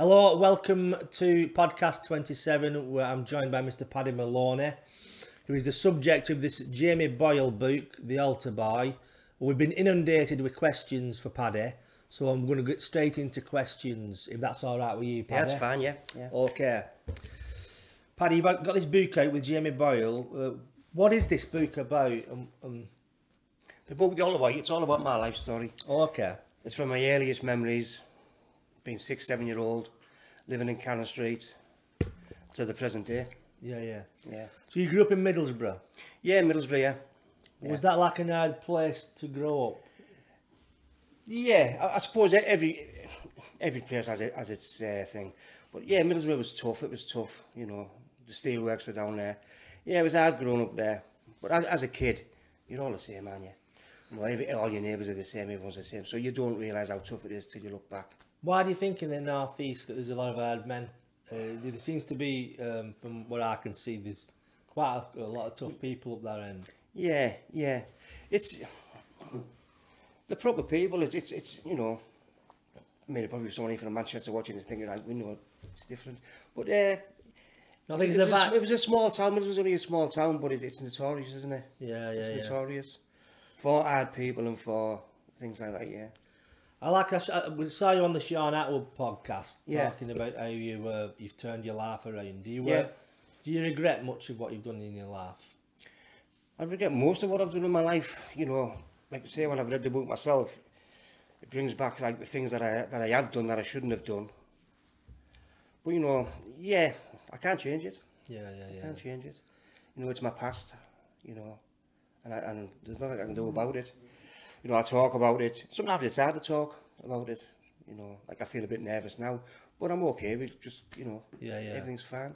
Hello, welcome to podcast 27, where I'm joined by Mr. Paddy Moloney, who is the subject of this Jamie Boyle book, The Altar Boy. We've been inundated with questions for Paddy, so I'm going to get straight into questions, if that's all right with you, Yeah, that's fine, yeah. yeah. Okay. Paddy, you've got this book out with Jamie Boyle. Uh, what is this book about? Um, um, The book, The Altar Boy, it's all about my life story. okay. It's from my earliest memories, being six, seven year old, living in Cannon Street, to the present day. Yeah, yeah. Yeah. So you grew up in Middlesbrough. Yeah, Middlesbrough, yeah. Was that like an hard place to grow up? Yeah, I, I suppose every every place has, it, has its uh, thing. But yeah, Middlesbrough was tough, it was tough, you know. The steelworks were down there. Yeah, it was hard growing up there. But as, as a kid, you're all the same, aren't you? Know, every, all your neighbours are the same, everyone's the same. So you don't realise how tough it is till you look back. Why do you think in the northeast that there's a lot of hard men? Uh, there seems to be, um, from what I can see, there's quite a, a lot of tough people up there end. Yeah, yeah. It's the proper people. It's it's, it's you know. I mean, probably someone from Manchester watching this thinking, like, we know it's different. But uh, No, I think it, it's was a, it was a small town. It was only a small town, but it, it's notorious, isn't it? Yeah, yeah, it's yeah. notorious for hard people and for things like that. Yeah. I like I, we saw you on the Shaun Attwood podcast Yeah. talking about how you uh, you've turned your life around. Do you Yeah. uh, do you regret much of what you've done in your life? I regret most of what I've done in my life. You know, like I say, when I've read the book myself, it brings back like the things that I that I have done that I shouldn't have done. But you know, yeah, I can't change it. Yeah, yeah, I yeah. can't change it. You know, it's my past. You know, and I, and there's nothing I can do about it. you know, I talk about it. Sometimes it's hard to talk about it. You know, like I feel a bit nervous now, but I'm okay. We just, you know, yeah, yeah. everything's fine.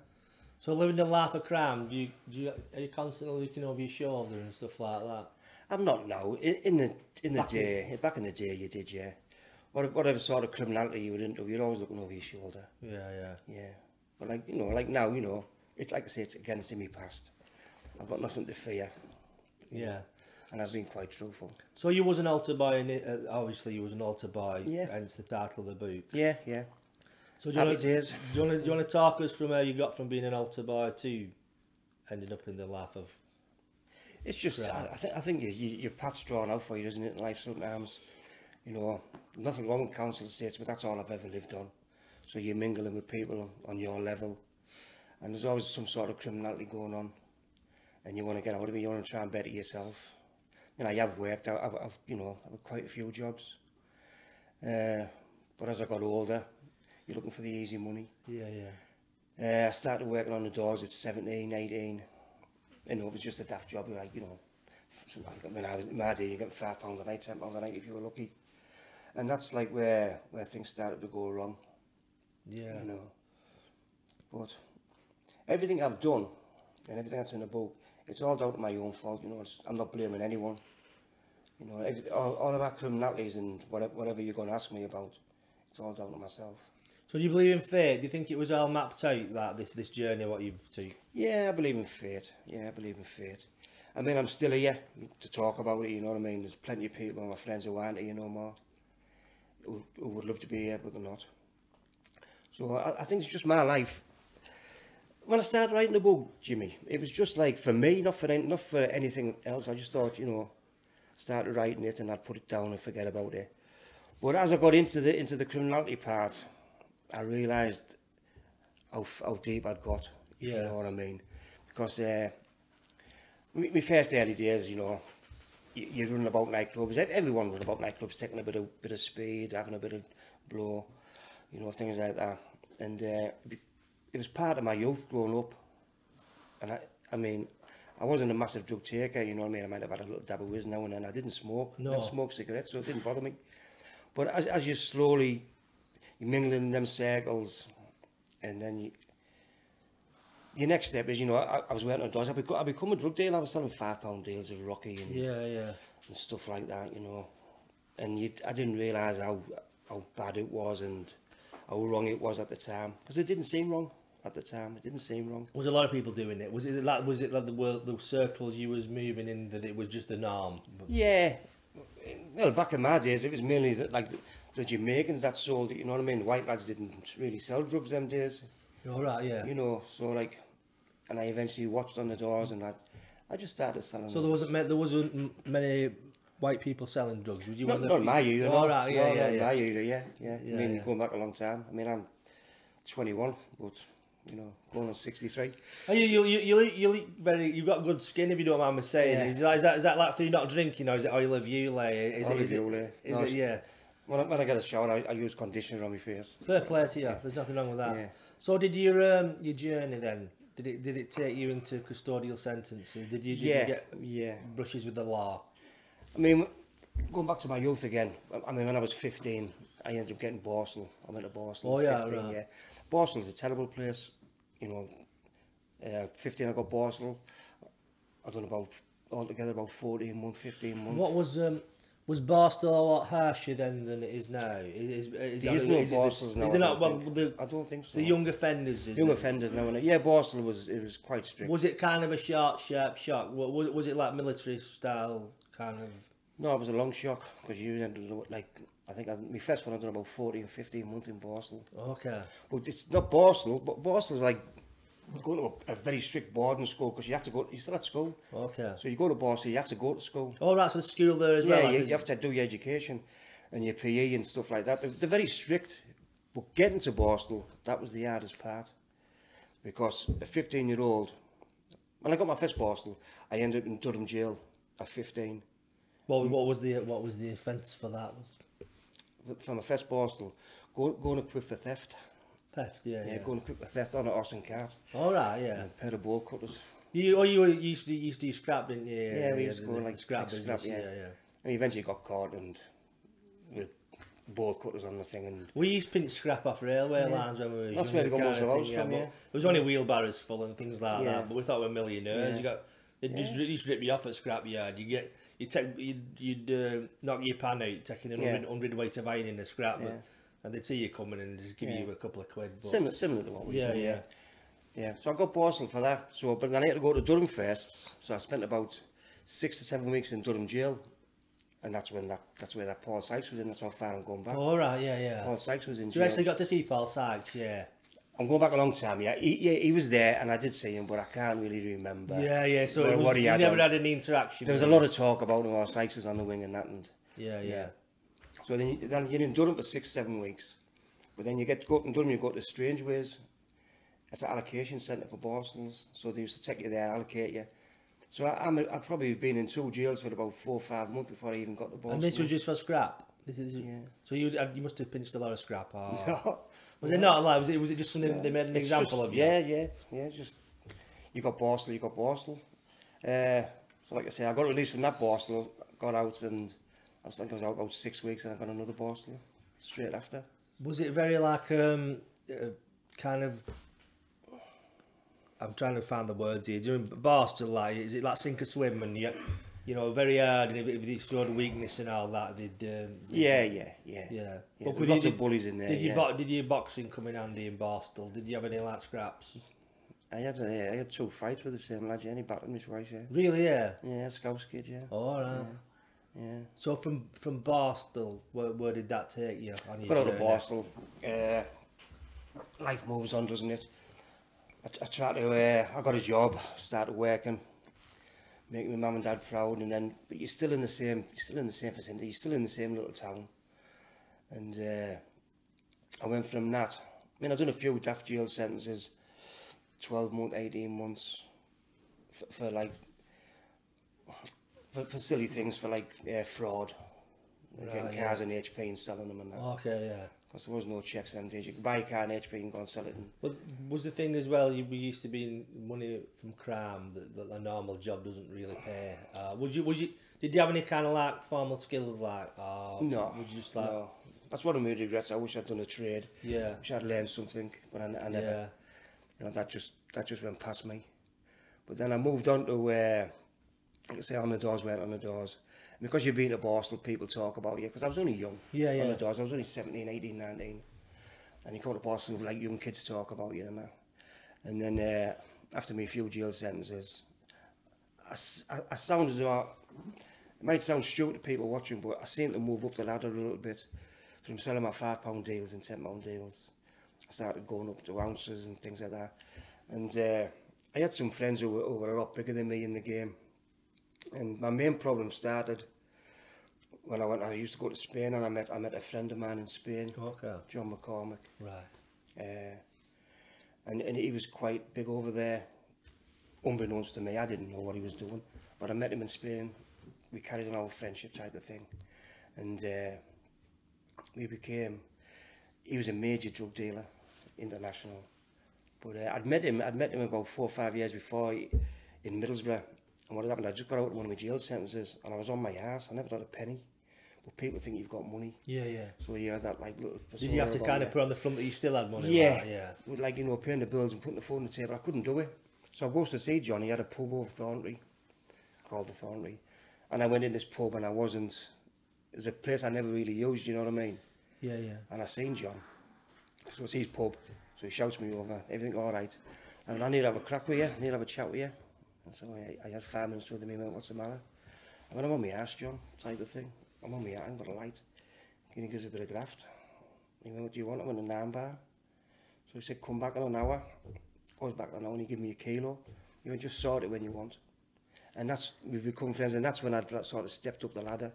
So living the life of crime, do you, do you, are you constantly looking over your shoulder and stuff like that? I'm not now. In, in the in the back day, in, back in the day, you did, yeah. Whatever, whatever sort of criminality you were into, you're always looking over your shoulder. Yeah, yeah. Yeah. But like, you know, like now, you know, it's like I say, it's against in me past. I've got nothing to fear. Yeah. Know. And I've been quite truthful. So you was an altar boy, and it, uh, obviously you was an altar boy, Yeah. hence the title of the book. Yeah, yeah. So do you want to do you want to do you want to talk us from how you got from being an altar boy to ending up in the life of? It's just. I, I, th- I think you, you, your path's drawn out for you, isn't it, in life sometimes? You know, nothing wrong with council estates, but that's all I've ever lived on. So you're mingling with people on your level, and there's always some sort of criminality going on, and you want to get out of it, you want to try and better yourself. You know, I have worked, I- I've, I've you know, I've had quite a few jobs. Uh, but as I got older, you're looking for the easy money. Yeah, yeah. Uh, I started working on the doors at 17, 18. You know, it was just a daft job, like, you know. like- When I was in my day, you get five pounds a night, ten pounds a night if you were lucky. And that's like where, where things started to go wrong, Yeah. you know. But everything I've done and everything that's in the book, it's all down to my own fault, you know. I'm not blaming anyone. You know, all, all of our criminalities and whatever, whatever you're going to ask me about, it's all down to myself. So do you believe in fate? Do you think it was all mapped out that this this journey what you've took? Yeah, I believe in fate. Yeah, I believe in fate. I mean, I'm still here to talk about it, you know what I mean? There's plenty of people, my friends who aren't here no more, who, who would love to be here, but they're not. So I, I think it's just my life. When I started writing the book, Jimmy, it was just like for me, not for, not for anything else. I just thought, you know, started writing it and I'd put it down and forget about it. But as I got into the into the criminality part, I realised how, how deep I'd got, if you know what I mean. Because uh, my my first early days, you know, you, you're running about nightclubs. ev- Everyone running about nightclubs, taking a bit of bit of speed, having a bit of blow, you know, things like that. And uh, it was part of my youth growing up. And I, I mean, I wasn't a massive drug taker, you know what I mean? I might have had a little dab of whiz now and then. I didn't smoke. No. Never smoked cigarettes, so it didn't bother me. But as, as you slowly, you mingle in them circles, and then you, your next step is, you know, I, I was working on drugs. I, beco- I become a drug dealer. I was selling five pound deals of Rocky and, Yeah, yeah. and stuff like that, you know. And you, I didn't realise how, how bad it was and how wrong it was at the time. Because it didn't seem wrong at the time. It didn't seem wrong. Was a lot of people doing it? Was it like was it like the world, the circles you was moving in that it was just a norm? Yeah. Well, back in my days, it was mainly that, like the, the Jamaicans that sold it, you know what I mean? White lads didn't really sell drugs them days, All right, yeah. you know, so like, and I eventually watched on the doors and I, I just started selling So there wasn't there wasn't m- many white people selling drugs. Would you Not, not the in few- my era, All right, yeah, no, yeah, yeah. my era, yeah, yeah. Yeah, I mean, yeah. going back a long time. I mean, I'm 21, but, you know, going on 63. Oh, you, you, you, you, look, you very, you've got good skin if you don't mind me saying. Yeah. Is, that, is, that, is that like for you not drinking or is it oil of you? Like, is it, Olive is it, oil, eh? is No, it, yeah. When I, when I get a shower, I, I use conditioner on my face. Fair play to you. There's nothing wrong with that. Yeah. So did your um, your journey then? Did it did it take you into custodial sentences? Did you, did yeah, you get yeah. brushes with the law? I mean, going back to my youth again, I- mean, when I was 15, I ended up getting Borstal. I went to Borstal Oh, yeah, 15, right. yeah. Borstal's a terrible place, you know. Uh, 15, I got Borstal. I done about, altogether about 14 months, 15 months. What was um, was Borstal a lot harsher then than it is now? Is, is, is, There is no is it now, Is I there not? don't Well, think. the, I don't think so. the young offenders. Young it? offenders now, and yeah, Borstal was, it was quite strict. Was it kind of a sharp, sharp shock? Was, was it like military style kind of? No, it was a long shock, because you ended up, like, I think I, my first one I done about 14, 15 months in Borstal. Okay. But it's not Borstal, but Borstal's like going to a, a very strict boarding school because you have to go, you're still at school. Okay. So you go to Borstal, you have to go to school. All right, so the school there as well. yeah, like, you, you have to do your education and your PE and stuff like that. They're, they're very strict. But getting to Borstal, that was the hardest part. Because a 15 year old, when I got my first Borstal, I ended up in Durham jail at 15. What, what was the what was the offence for that? Was from a first Borstal, go, going equipped for theft. Theft, yeah, yeah. yeah. going equipped for theft on an Orson cart. All right, yeah. And a pair of ball cutters. You, oh, you, were, you used to, you used to scrap, didn't you? Yeah, yeah we used to go like scrap, scrap yeah. yeah, yeah. And we eventually got caught and with ball cutters on the thing and we used to pinch scrap off railway yeah. lines when we were that's where the most of us from yeah, yeah. it was only wheelbarrows full and things like yeah. that but we thought we were millionaires yeah. you got they yeah. just, just rip you off at scrap yard you get you'd take you'd, you'd uh, knock your pan out, taking an yeah. 100, 100 weight of iron in the scrap, yeah. and, and they'd see you coming and just give yeah. you a couple of quid. But... Similar, similar to what we yeah, do. Yeah, yeah. So I got Borsal for that. So, but then I had to go to Durham first. So I spent about six to seven weeks in Durham jail. And that's when that that's where that Paul Sykes was in. That's how far I'm going back. All oh, right, yeah, yeah. Paul Sykes was in jail. You actually got to see Paul Sykes, yeah. I'm going back a long time. Yeah, he, yeah, he was there, and I did see him, but I can't really remember. Yeah, yeah. So it was, what he had never on. had any interaction. There was a lot of talk about him. Paul Sykes was on the wing and that, and Yeah, yeah. Yeah. So then, you, then you're in Durham for six, seven weeks. But then you get to go up in Durham, you go to Strangeways. It's an allocation centre for Borstals. So they used to take you there, allocate you. So I, I'm, I've probably been in two jails for about four five months before I even got to Borstal. And this was just for scrap. This is Yeah. so you uh, you must have pinched a lot of scrap. Or... No. Was it not like was it was it just something they made an It's example just- of? you? Yeah, yeah, yeah. Just you got Borstal, you got Borstal. Uh, so like I say, I got released from that Borstal, got out, and I was think I was out about six weeks, and I got another Borstal straight after. Was it very like um uh, kind of? I'm trying to find the words here. Borstal, like is it like sink or swim and you, you know, very hard, and if, if they showed weakness and all that, they'd. Um, they'd yeah, yeah, yeah, yeah. yeah. But lots you, of bullies in there. Did yeah. you did your boxing come in handy in Barstool? Did you have any like scraps? I had uh, I had two fights with the same lad, yeah, and he battered me twice, yeah. Really, yeah. Yeah, Scouse kid, yeah. Oh, all right. Yeah. yeah. So from from Barstool, where, where did that take you? On your Got out of Barstool. Uh, life moves on, doesn't it? I, I tried to. Uh, I got a job, started working make my mum and dad proud and then but you're still in the same you're still in the same vicinity you're still in the same little town. And uh, I went from that I mean I've done a few daft jail sentences 12 months 18 months for, for like for, for silly things for like uh, fraud. Right, getting yeah. cars and HP and selling them and that. Okay yeah. Because there was no checks them days. You could buy a car in HP and go and sell it. And But was the thing as well? You we used to be in money from crime that, that a normal job doesn't really pay. Uh, would you? Would you? Did you have any kind of like formal skills like? Uh, no, Would you just like? no. That's one of my regrets. I wish I'd done a trade. Yeah. I wish I'd learned something, but I, I never. Yeah. You know, that just that just went past me. But then I moved on to where, like I say, on the doors went on the doors. because you've been to Boston, people talk about you. Because I was only young. Yeah, yeah. The doors, I was only 17, 18, 19. And you come to Boston, like young kids talk about you and that. And then uh, after me few jail sentences, I, I, I sound as though I, it might sound stupid to people watching, but I seem to move up the ladder a little bit from selling my five pound deals and ten pound deals. I started going up to ounces and things like that. And uh, I had some friends who were, who were a lot bigger than me in the game. And my main problem started when I went, I used to go to Spain and I met, I met a friend of mine in Spain, Okay. John McCormick. Right. Uh, and, and he was quite big over there. Unbeknownst to me, I didn't know what he was doing. But I met him in Spain. We carried on our friendship type of thing. And uh, we became, he was a major drug dealer, international. But uh, I'd met him, I'd met him about four or five years before in Middlesbrough. And what had happened, I just got out of one of my jail sentences and I was on my ass. I never got a penny. But people think you've got money. Yeah, yeah. So you had that like little Did you have to kind of put on the front that you still had money? Yeah. Like, yeah. with like you know paying the bills and putting the phone on the table. I couldn't do it, so I goes to see John. He had a pub over Thornbury, called the Thornbury, and I went in this pub and I wasn't. It's a place I never really used. You know what I mean? Yeah, yeah. And I seen John, so it's his pub. So he shouts me over. Everything all right? And I need to have a crack with you. I need to have a chat with you. And so I, I had firemen stood in me went, what's the matter? I went, I'm on my ass, John, type of thing. I'm on my ass, I ain't got a light. Can you give us a bit of graft? He went, what do you want? I went, a nine bar. So he said, come back in an hour. Goes back in an hour and he gave me a kilo. He went, just sort it when you want. And that's, we've become friends and that's when I sort of stepped up the ladder.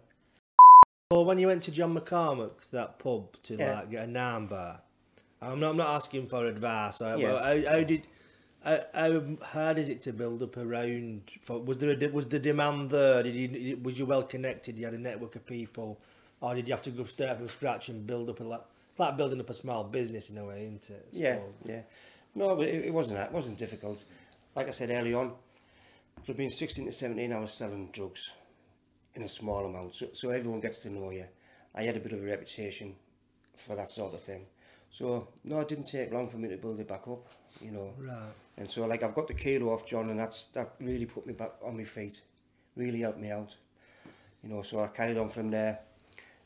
Well, when you went to John McCormack's, that pub, to yeah. like get a nine bar, I'm not, I'm not asking for advice. I, yeah. well, how, how did how, hard is it to build up around? For, was there a, was the demand there? Did you, was you well connected? You had a network of people, or did you have to go start from scratch and build up a like? It's like building up a small business in a way, isn't it? Yeah, yeah. No, it, it wasn't that. It wasn't difficult. Like I said early on, from being 16 to 17, I was selling drugs in a small amount. So, so everyone gets to know you. I had a bit of a reputation for that sort of thing. So, no, it didn't take long for me to build it back up, you know. Right. And so like I've got the kilo off John and that's that really put me back on my feet, really helped me out. You know, so I carried on from there.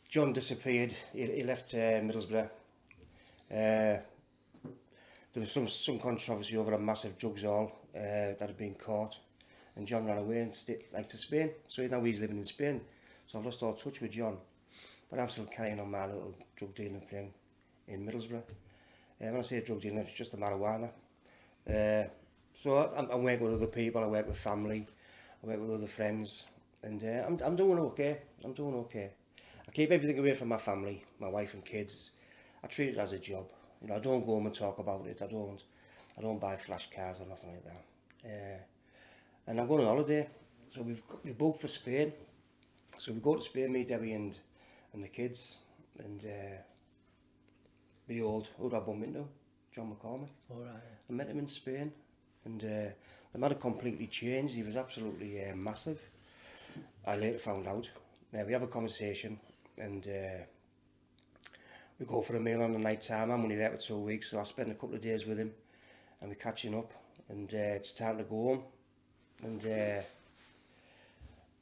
John disappeared, he, he left uh, Middlesbrough. Uh, there was some, some controversy over a massive drugs haul uh, that had been caught and John ran away and stayed like to Spain. So now he's living in Spain. So I've lost all touch with John. But I'm still carrying on my little drug dealing thing in Middlesbrough. Uh, when I say drug dealing, it's just the marijuana. Uh, so I, I work with other people, I work with family, I work with other friends, and uh, I'm, I'm doing okay, I'm doing okay. I keep everything away from my family, my wife and kids. I treat it as a job. You know, I don't go home and talk about it. I don't, I don't buy flashcards or nothing like that. Uh, and I'm going on holiday, so we've got, we booked for Spain. So we go to Spain, me, Debbie, and and the kids, and uh, behold, who did I bump into? John McCormick. All right. I met him in Spain, and uh, the man had completely changed. He was absolutely uh, massive. I later found out. Uh, we have a conversation, and uh, we go for a meal on the night time. I'm only there for two weeks, so I spend a couple of days with him, and we're catching up. And uh, it's time to go home. And uh,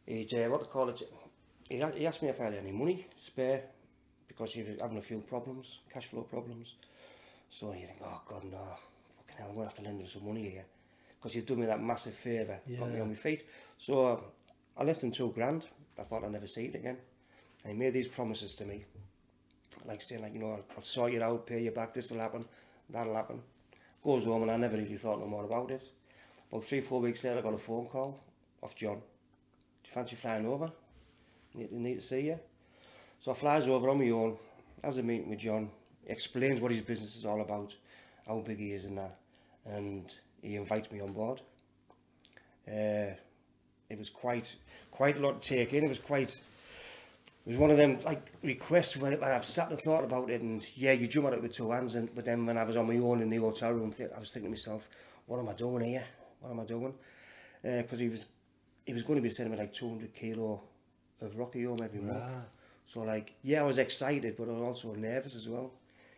he'd, uh, what they call it, he, he asked me if I had any money spare because was having a few problems, cash flow problems. So you think, oh God, no, fucking hell, I'm going to have to lend him some money here. Because he's done me that massive favour, got me on my feet. So uh, I left him two grand. I thought I'd never see it again. And he made these promises to me. Like saying, like, you know, I'll, I'll sort you out, pay you back, this will happen, that'll happen. Goes home and I never really thought no more about this. About three, four weeks later, I got a phone call off John. Do you fancy flying over? Need, need to see you. So I flies over on my own, has a meeting with John, explains what his business is all about, how big he is and that, and he invites me on board. Uh, it was quite quite a lot to take in. It was quite. It was one of them like requests where, where I've sat and thought about it, and yeah, you jump at it with two hands. And but then when I was on my own in the hotel room, I was thinking to myself, what am I doing here? What am I doing? Because he was he was going to be sending me like 200 kilo of Rocky home every month. So like, yeah, I was excited, but I was also nervous as well,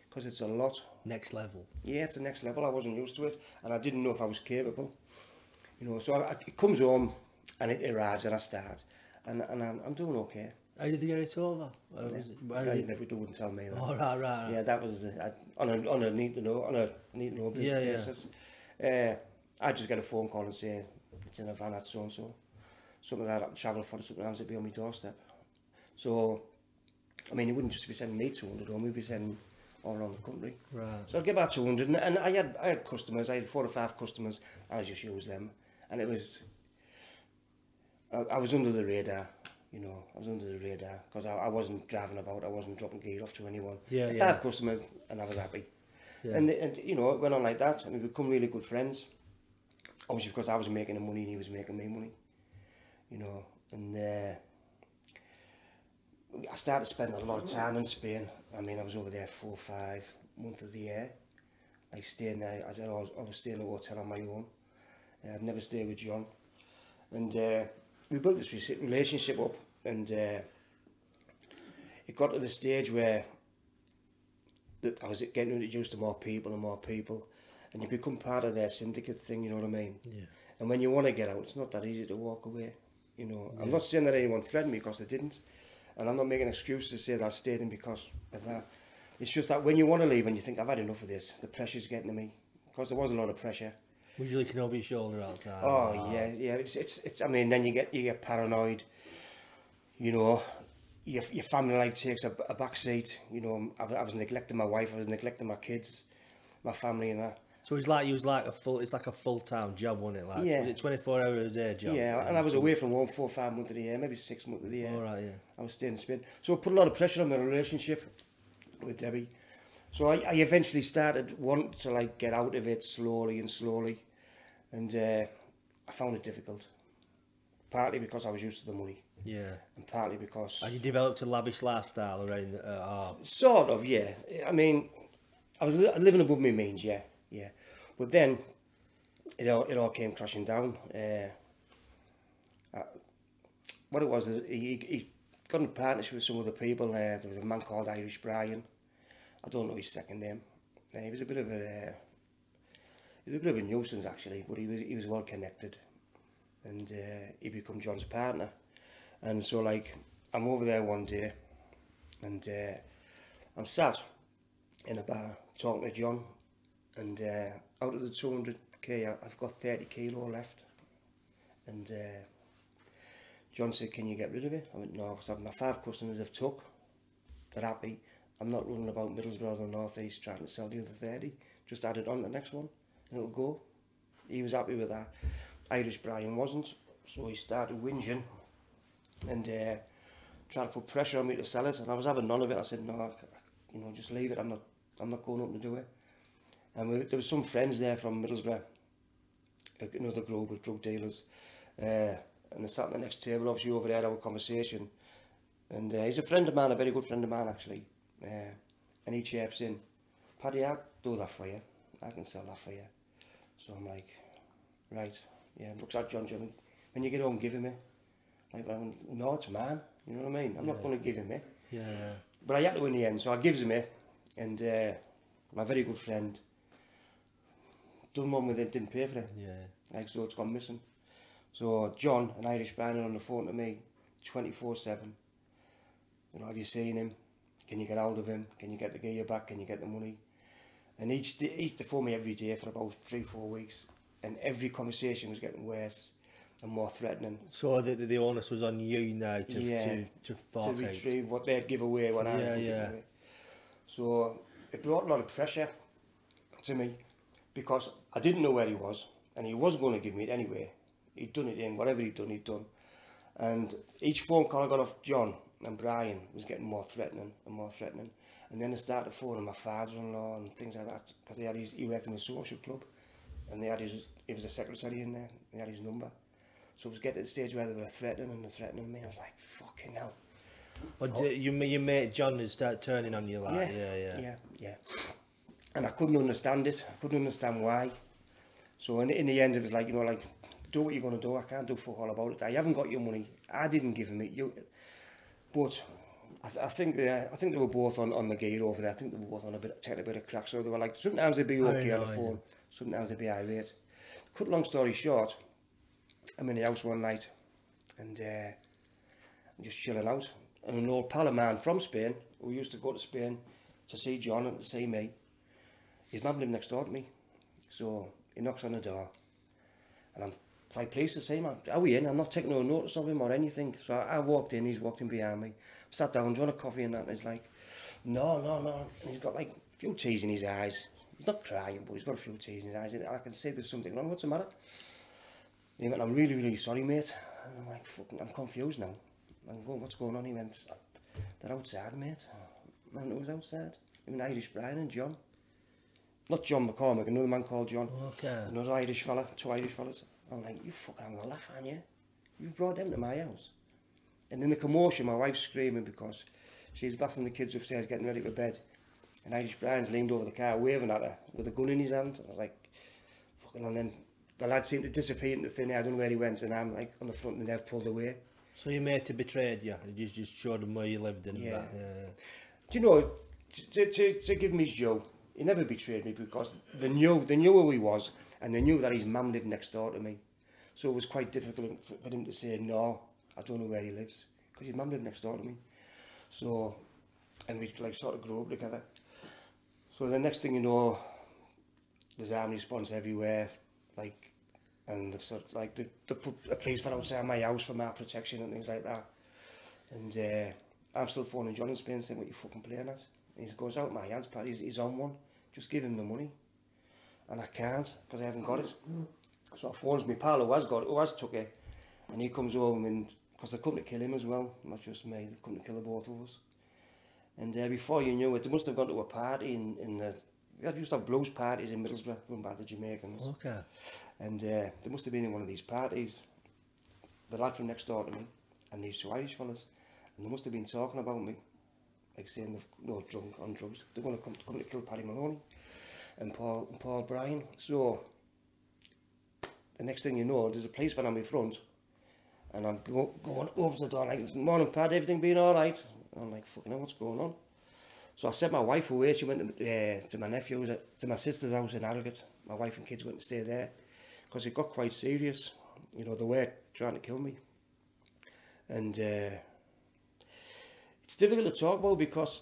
because it's a lot. Next level. Yeah, it's the next level. I wasn't used to it, and I didn't know if I was capable. You know, so I, it comes home, and it arrives, and I start, and and I'm, I'm doing okay. How did they get it over? Or was it, how I did never wouldn't tell me that. oh, right, right, right. Yeah, that was the I, on a on a need to know on a need to know basis. Yeah, yeah. Uh, I just get a phone call and say it's in a van at so and so. Something that I travel for, something happens to be on my doorstep. So I mean, he wouldn't just be sending me 200 home, he'd be sending all around the country. Right. So I'd get about 200, and, and I had I had customers, I had four or five customers, I just used them. And it was, I, I was under the radar, you know, I was under the radar, because I, I wasn't driving about, I wasn't dropping gear off to anyone. Yeah, yeah. Five customers, and I was happy. Yeah. And, and, you know, it went on like that, and we become really good friends. Obviously, because I was making the money and he was making me money, you know, and uh, I started spending a lot of time in Spain. I mean, I was over there four or five months of the year. I stayed there, I, don't know, I, was, I was staying in a hotel on my own. Uh, I'd never stayed with John. And uh, we built this relationship up, and uh, it got to the stage where that I was getting introduced to more people and more people, and you become part of their syndicate thing, you know what I mean? Yeah. And when you want to get out, it's not that easy to walk away. You know, I'm not saying that anyone threatened me because they didn't, And I'm not making an excuse to say that I stayed in because of that. It's just that when you want to leave and you think, I've had enough of this, the pressure's getting to me. Because there was a lot of pressure. Was you looking over your shoulder all the time? Oh, ah. yeah, yeah. It's, it's, it's, I mean, then you get, you get paranoid. You know, your, your family life takes a, a back seat. You know, I, I was neglecting my wife, I was neglecting my kids, my family and that. So it's like you was like a full. It's like a full time job, wasn't it? Like Yeah. was it twenty four hours a day job? Yeah, and I was away from home four or five months of the year, maybe six months of the year. All right, yeah. I was staying in Spain. So it put a lot of pressure on my relationship with Debbie. So I, I eventually started wanting to like get out of it slowly and slowly. And uh, I found it difficult. Partly because I was used to the money Yeah. and partly because... And you developed a lavish lifestyle around the. Uh, oh, Sort of, yeah. I mean, I was li- living above my means, yeah, yeah. But then it all, it all came crashing down. Uh, uh, what it was, uh, he, he got in partnership with some other people. Uh, there was a man called Irish Brian. I don't know his second name. He was a bit of a, he was a bit of a nuisance actually, but he was he was well connected, and uh, he became John's partner. And so like, I'm over there one day, and uh, I'm sat in a bar talking to John, and uh, out of the 200k I've got 30 kilo left. And uh, John said, can you get rid of it? I went, no, because I've my five customers have took. They're happy. I'm not running about Middlesbrough or North East trying to sell the other 30. Just add it on to the next one, and it'll go. He was happy with that. Irish Brian wasn't, so he started whinging and uh, trying to put pressure on me to sell it. And I was having none of it. I said, no, I- you know, just leave it. I'm not, I'm not going up to do it. And we, there was some friends there from Middlesbrough, another group of drug dealers, uh, and they sat at the next table, obviously over there, had our conversation. And uh, he's a friend of mine, a very good friend of mine actually. Uh, and he chirps in, Paddy, I'll do that for you. I can sell that for you. So I'm like, right, yeah. Looks like John John. When you get home, give him it. Like, well, no, it's mine. You know what I mean? I'm not going to give him it. yeah, yeah. But I had to in the end, so I gives him it, and uh, my very good friend done one with it, didn't pay for it, Yeah. like so it's gone missing. So John, an Irish Brian, on the phone to me, 24/7. You know, have you seen him? Can you get hold of him? Can you get the gear back? Can you get the money? And each used to phone me every day for about three, four weeks, and every conversation was getting worse and more threatening. So the, the, the onus was on you now to Yeah. to to to fork out. retrieve what they'd give away what I Yeah, give yeah. away. So it brought a lot of pressure to me because I didn't know where he was and he was going to give me it anyway. He'd done it in, whatever he'd done, he'd done. And each phone call I got off John and Brian was getting more threatening and more threatening. And then I started phoning my father-in-law and things like that because he, had his, he worked in a social club and they had his, he was a secretary in there, they had his number. So it was getting to the stage where they were threatening and threatening me. I was like, fucking hell. But uh, you your mate John had started turning on you like yeah yeah. yeah, yeah. And I couldn't understand it. I couldn't understand why. So in, in the end, it was like, you know, like, do what you're going to do. I can't do fuck all about it. I haven't got your money. I didn't give him it. You, but I, th- I think they, I think they were both on, on the gear over there. I think they were both on a bit, taking a bit of crack. So they were like, sometimes they'd be okay on the phone. Sometimes they'd be irate. Cut long story short, I'm in the house one night and uh, I'm just chilling out. And an old pal of mine from Spain, who used to go to Spain to see John and to see me, his mum lived next door to me. So he knocks on the door and I'm quite pleased to see him. Are we in? I'm not taking no notice of him or anything. So I, I walked in, he's walked in behind me. Sat down, do you want a coffee and that? And he's like, no, no, no. And he's got like a few tears in his eyes. He's not crying, but he's got a few tears in his eyes. And I can say there's something wrong. What's the matter? And he went, I'm really, really sorry, mate. And I'm like, fucking, I'm confused now. I'm going, what's going on? He went, they're outside, mate. And it was outside. Even Irish Brian and John not John McCormick, another man called John. Okay. Another Irish fella, two Irish fellas. I'm like, you fucking having a laugh, aren't you? You've brought them to my house. And in the commotion, my wife's screaming because she's bathing the kids upstairs, getting ready for bed. And Irish Brian's leaned over the car, waving at her with a gun in his hand. And I was like, fucking, and then the lad seemed to disappear into thin air. I don't know where he went. And I'm like on the front and they've pulled away. So your mate to betrayed you? You just, just showed him where you lived in yeah. that? Yeah. Do you know, to, to, to give him his due, he never betrayed me because they knew, they knew who he was and they knew that his mum lived next door to me. So it was quite difficult for, him to say, no, I don't know where he lives because his mum lived next door to me. So, and we like sort of grew up together. So the next thing you know, there's army response everywhere, like, and they've sort of, like, the, the, the police were outside my house for my protection and things like that. And uh, I'm still phoning John in Spain saying, what you fucking playing at? He goes out my hands, he's, he's on one. Just give him the money. And I can't, because I haven't got it. So I phones my pal who has got it, who has took it. And he comes home and, because they come to kill him as well, not just me, they come to kill the both of us. And uh, before you knew it, they must have gone to a party in, in the, we used to have blues parties in Middlesbrough, run by the Jamaicans. Okay. And uh, they must have been in one of these parties. The lad from next door to me and these two Irish fellas. And they must have been talking about me. Like saying they've no drunk on drugs. They're going to come, come to kill Paddy Moloney and Paul and Paul Bryan. So the next thing you know, there's a police van on my front. And I'm go, going over the door like, morning Pad, everything being alright? I'm like, fucking hell, what's going on? So I sent my wife away. She went to, uh, to my nephew's, uh, to my sister's house in Harrogate. My wife and kids went to stay there because it got quite serious. You know, they were trying to kill me. And uh, it's difficult to talk about because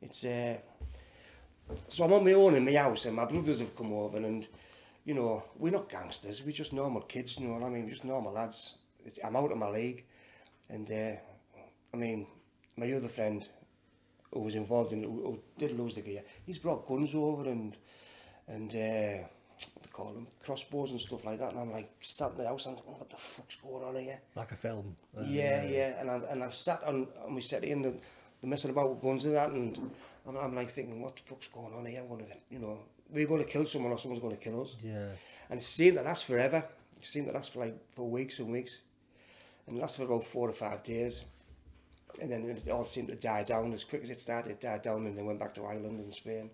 it's uh, so I'm on my own in my house and my brothers have come over and you know we're not gangsters we're just normal kids you know what I mean? We're just normal lads. It's, I'm out of my league and uh, I mean my other friend who was involved in who, who did lose the gear he's brought guns over and and uh, call them, crossbows and stuff like that. And I'm like sat in the house and I'm like, what the fuck's going on here? Like a film. Uh, yeah, yeah. And I've and I've sat on on my settee and the, the messing about with guns and that, and I'm, I'm like thinking, what the fuck's going on here? I'm gonna, you know, we're going to kill someone or someone's going to kill us. Yeah. And it seemed to last forever. It seemed to last for like for weeks and weeks. And it lasted for about four or five days. And then it all seemed to die down as quick as it started, it died down and then went back to Ireland and Spain.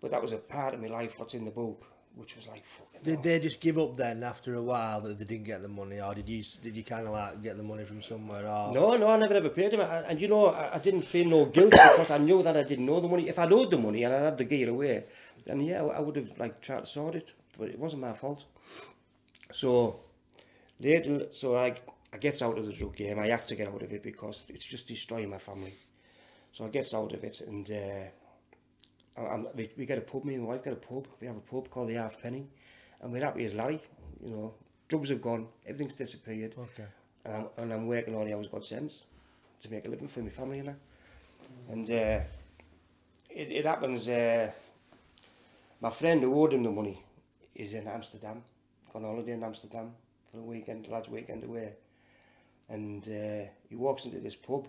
But that was a part of my life, what's in the book, which was like fucking Did hell. they just give up then after a while that they didn't get the money, or did you did you kind of like get the money from somewhere? Or No, no, I never ever paid him. I- And you know, I, I didn't feel no guilt because I knew that I didn't know the money. If I'd owed the money and I had the gear away, then yeah, I would have like tried to sort it. But it wasn't my fault. So later, so I, I gets out of the drug game. I have to get out of it because it's just destroying my family. So I gets out of it and uh, and we, we get a pub, me and my wife get a pub, we have a pub called the Halfpenny, and we're happy as Larry, you know, drugs have gone, everything's disappeared, okay. and, I'm, and I'm working on the hours God sends to make a living for my family and that. And uh, it, it happens, uh, my friend who owed him the money is in Amsterdam, on holiday in Amsterdam for a weekend, lad's weekend away. And uh, he walks into this pub.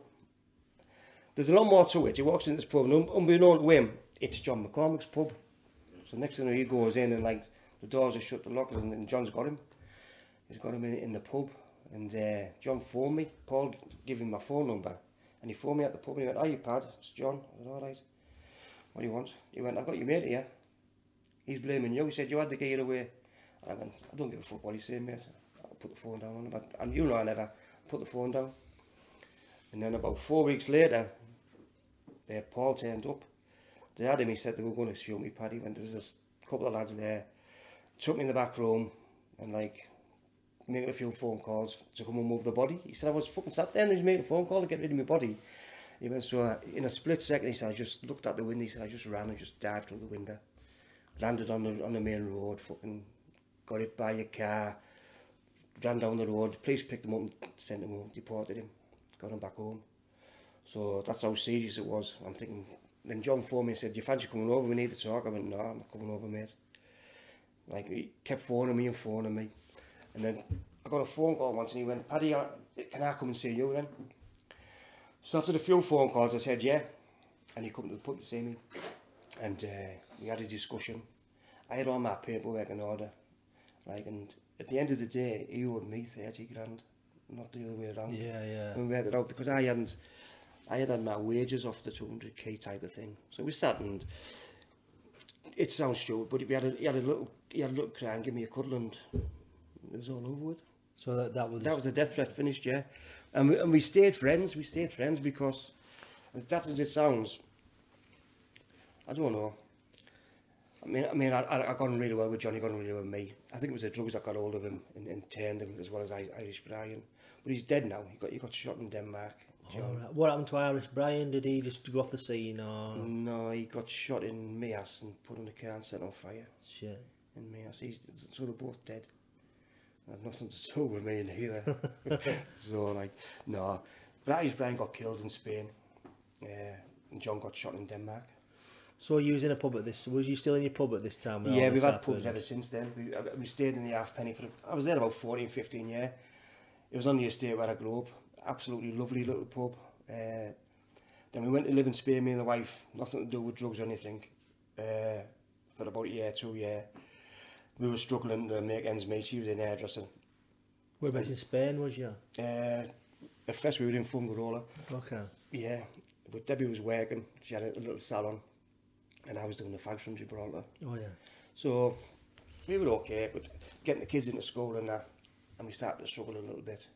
There's a lot more to it. He walks into this pub and un unbeknown to him, it's John McCormick's pub. So next thing he goes in and like the doors are shut, the lockers, and, and John's got him. He's got him in, in the pub. And uh, John phoned me. Paul gave him my phone number. And he phoned me at the pub and he went, Are you Pad? It's John. I said, All right. What do you want? He went, I've got your mate here. He's blaming you. He said, You had the gear away. And I went, I don't give a fuck what he's saying, mate. I'll put the phone down on him. But- And you know I never put the phone down. And then about four weeks later, uh, Paul turned up. They had him, he said they were going to shoot me, Paddy. When there was this couple of lads there, took me in the back room and like making a few phone calls to come and move the body. He said I was fucking sat there and he was making a phone call to get rid of my body. He went so uh, in a split second. He said I just looked at the window. He said I just ran and just dived through the window, landed on the on the main road, fucking got hit by a car, ran down the road, police picked him up and sent him home, deported him, got him back home. So that's how serious it was. I'm thinking, and John phoned me and said, do you fancy coming over? We need to talk. I went, no, I'm not coming over, mate. Like, he kept phoning me and phoning me. And then I got a phone call once and he went, Paddy, can I come and see you then? So after the few phone calls, I said, yeah. And he come to the pub to see me. And uh, we had a discussion. I had all my paperwork in order. Like, and at the end of the day, he owed me 30 grand, not the other way around. Yeah, yeah. And we had it out because I hadn't, I had had my wages off the 200k type of thing. So we sat and it sounds stupid, but he had a, he had a little, he had a little cry and give me a cuddle and it was all over with. So that, that was... That was the death threat finished, yeah. And we, and we stayed friends. We stayed friends because, as daft as it sounds, I don't know. I mean, I mean, I, I I got on really well with Johnny. Got on really well with me. I think it was the drugs that got hold of him and, and turned him as well as Irish Brian. But he's dead now. He got he got shot in Denmark. What happened to Irish Brian? Did he just go off the scene or... No, he got shot in Mijas and put in the car and set on fire Shit. in Mijas. He's so they're both dead. Had nothing to do with me in either. so like, no. But Irish Brian got killed in Spain. Yeah, and John got shot in Denmark. So you was in a pub at this... Was you still in your pub at this time? yeah, we've had happened? pubs ever since then. We, we stayed in the halfpenny for. I was there about 14, 15 years. It was on the estate where I grew up. absolutely lovely little pub. Uh, then we went to live in Spain, me and the wife, nothing to do with drugs or anything, uh, for about a year, two year. We were struggling to make ends meet, she was in hairdressing. Whereabouts in Spain was you? Uh, at first we were in Fungarola. Okay. Yeah, but Debbie was working, she had a little salon, and I was doing the fags from Gibraltar. Oh yeah. So we were okay, but getting the kids into school and that, and we started to struggle a little bit.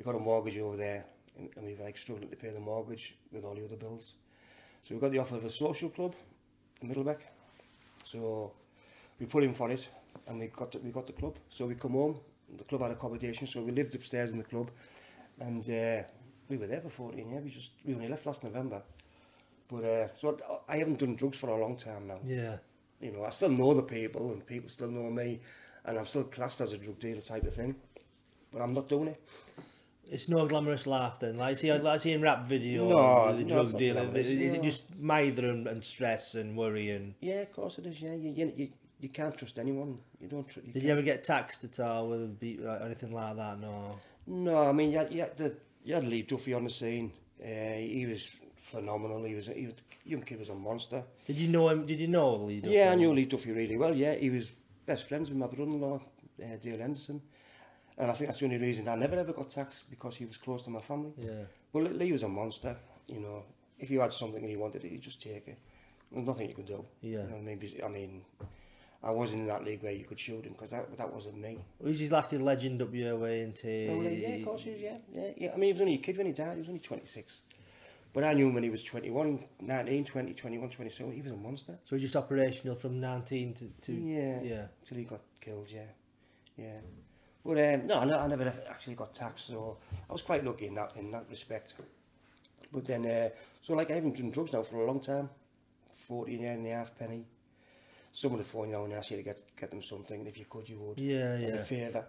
We got a mortgage over there, and, and we've like struggling to pay the mortgage with all the other bills. So we got the offer of a social club in Middlebeck. So we put in for it, and we got the, we got the club. So we come home. The club had accommodation, so we lived upstairs in the club, and uh, we were there for 14 years. We just we only left last November. But uh, so I haven't done drugs for a long time now Yeah. you know, I still know the people and people still know me and I'm still classed as a drug dealer type of thing. But I'm not doing it. It's no glamorous laugh then. Like, see, like, see in rap videos, no, the, the drug no, dealer, is yeah. it just mither and, and stress and worry and... Yeah, of course it is, yeah. You, you, you, you can't trust anyone. You don't. Tr you Did can't. you ever get taxed at all with be, like, anything like that? No. No, I mean, you had, you had, the, you had Lee Duffy on the scene. Uh, he was phenomenal. He was, he was, young kid was a monster. Did you know him? Did you know Lee Duffy? Yeah, I knew Lee Duffy really well. Yeah, he was best friends with my brother-in-law, uh, Dale Henderson. And I think that's the only reason I never ever got taxed because he was close to my family. Yeah. Well, Lee was a monster, you know. If you had something and you wanted it, you just take it. There's nothing you could do. Yeah. You know what I mean? I wasn't in that league where you could shoot him because that, that wasn't me. He's just like a legend up your way, he? Like, yeah, of course he is, yeah, yeah, yeah. I mean, he was only a kid when he died. He was only 26. But I knew him when he was 21, 19, 20, 21, 22. He was a monster. So he's just operational from 19 to... to Yeah. Yeah. Till he got killed, yeah. Yeah. But um, no, I never actually got taxed, so I was quite lucky in that in that respect. But then, uh, so like I haven't done drugs now for a long time, 14 and a half penny. Someone would phone you now and ask you to get get them something, if you could, you would. Yeah, as yeah. a favour.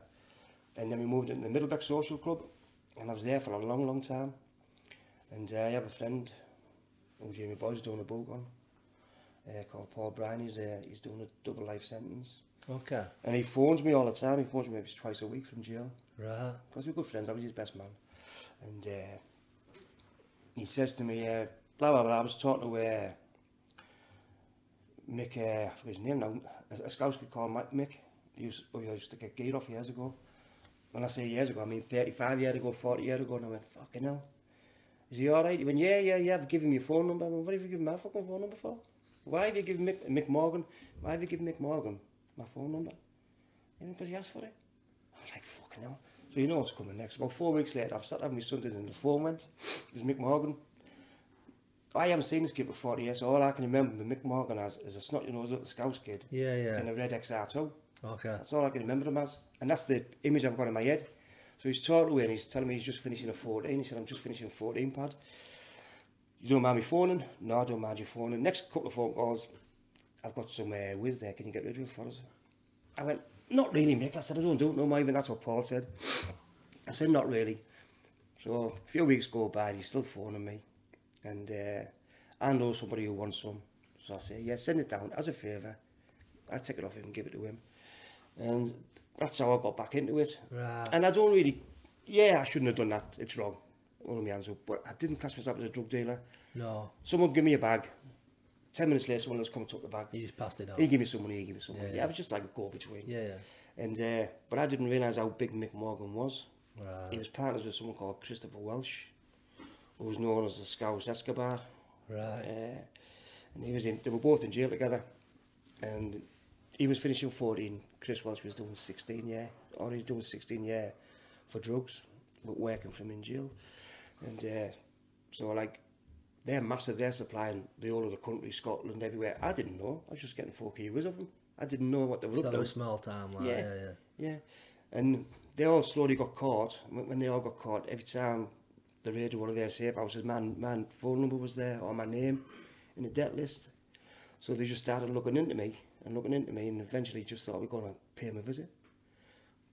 And then we moved into the Middlebeck Social Club, and I was there for a long, long time. And uh, I have a friend who Jamie Boyle's doing a book on, uh, called Paul Bryan. He's, uh, he's doing a double life sentence. Okay. And he phones me all the time. He phones me maybe twice a week from jail. Right. Because we're good friends. I was his best man. And uh, he says to me, uh, blah, blah, blah. I was talking to uh, Mick, uh, I forget his name now, a, a scout could call Mike, Mick. He used, oh, he used to get geared off years ago. When I say years ago, I mean 35 years ago, 40 years ago. And I went, fucking hell. Is he alright? He went, yeah, yeah, yeah, I've given him your phone number. I went, what have you given my fucking phone number for? Why have you given Mick, Mick Morgan, why have you given Mick Morgan my phone number? Because he asked for it. I was like, fucking hell. So you know what's coming next. About four weeks later, I've started having my Sundays and the phone went. There's Mick Morgan. I haven't seen this kid for 40 years, so all I can remember Mick Morgan as is a snotty-nosed little Scouse kid Yeah, yeah. in a red XR2. Okay. That's all I can remember him as. And that's the image I've got in my head. So he's talking away and he's telling me he's just finishing a 14. He said, I'm just finishing a 14 pad. You don't mind me phoning? No, I don't mind you phoning. Next couple of phone calls, I've got some uh, whiz there, can you get rid of it for us? I went, not really, Mick. I said, I don't do it no more. Even that's what Paul said. I said, not really. So a few weeks go by, he's still phoning me. And uh, I know somebody who wants some. So I say, yeah, send it down as a favour. I take it off him and give it to him. And that's how I got back into it. Right. And I don't really, yeah, I shouldn't have done that. It's wrong. One of my hands up. But I didn't class myself as a drug dealer. No. Someone give me a bag. 10 minutes later, someone else come and took the bag. He just passed it out. He gave me some money, he gave me some money. Yeah, yeah. yeah I was just like a go-between. Yeah, yeah. And, uh, but I didn't realise how big Mick Morgan was. Right. He was partners with someone called Christopher Welsh, who was known as the Scouse Escobar. Right. Uh, and he was in, they were both in jail together. And he was finishing 14, Chris Welsh was doing 16 year, or he's doing 16 year for drugs, but working from in jail. And uh, so like, they're massive. They're supplying the whole of the country, Scotland, everywhere. I didn't know. I was just getting four kilos of them. I didn't know what they were a small time, like, Yeah. yeah, yeah. Yeah, and they all slowly got caught. When they all got caught, every time the raided one of their safe houses, my, my phone number was there or my name in the debt list. So they just started looking into me and looking into me, and eventually just thought we're going to pay him a visit.